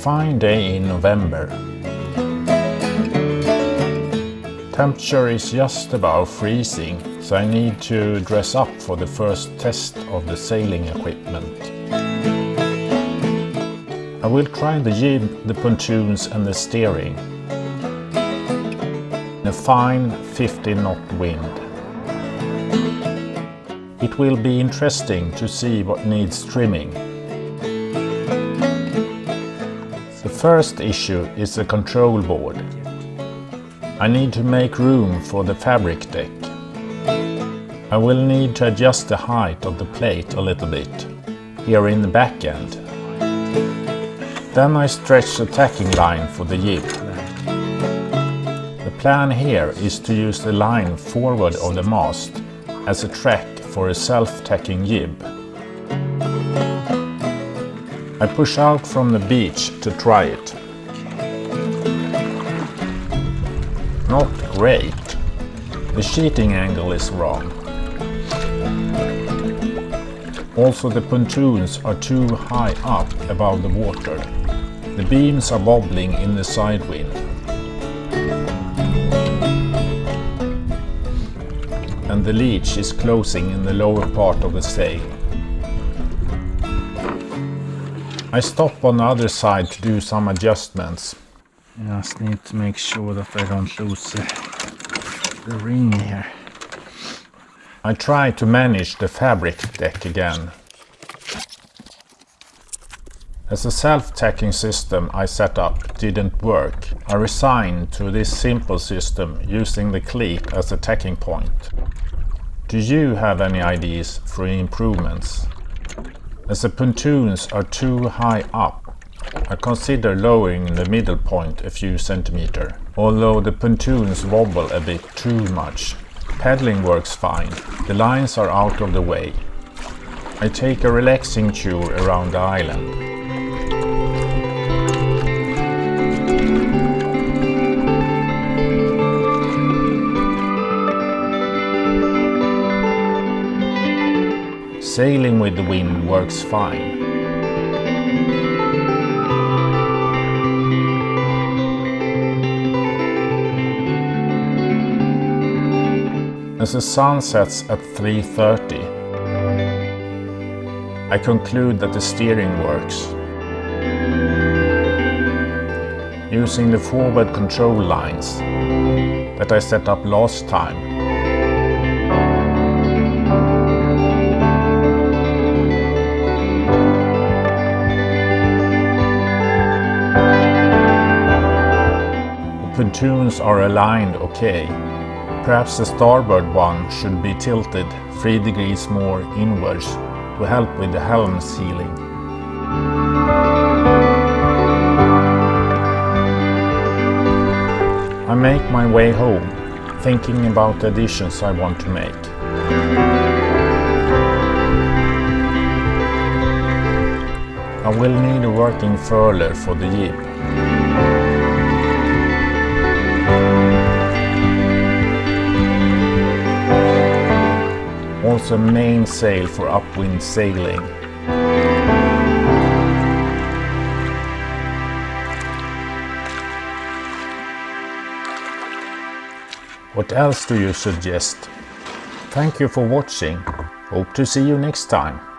fine day in November. Temperature is just about freezing, so I need to dress up for the first test of the sailing equipment. I will try the jib, the pontoons and the steering. In a fine 50 knot wind. It will be interesting to see what needs trimming. First issue is the control board. I need to make room for the fabric deck. I will need to adjust the height of the plate a little bit, here in the back end. Then I stretch the tacking line for the jib. The plan here is to use the line forward of the mast as a track for a self-tacking jib. I push out from the beach to try it. Not great. The sheeting angle is wrong. Also the pontoons are too high up above the water. The beams are wobbling in the side wind. And the leech is closing in the lower part of the sail. I stop on the other side to do some adjustments. I just need to make sure that I don't lose the, the ring here. I try to manage the fabric deck again. As a self-tacking system I set up didn't work, I resigned to this simple system using the cleat as a tacking point. Do you have any ideas for improvements? As the pontoons are too high up, I consider lowering the middle point a few centimeter, although the pontoons wobble a bit too much. Paddling works fine, the lines are out of the way. I take a relaxing tour around the island. Sailing with the wind works fine. As the sun sets at 3.30, I conclude that the steering works. Using the forward control lines that I set up last time, the pontoons are aligned okay. Perhaps the starboard one should be tilted 3 degrees more inwards to help with the helm sealing. I make my way home, thinking about the additions I want to make. I will need a working furler for the jib. Also mainsail for upwind sailing. What else do you suggest? Thank you for watching. Hope to see you next time.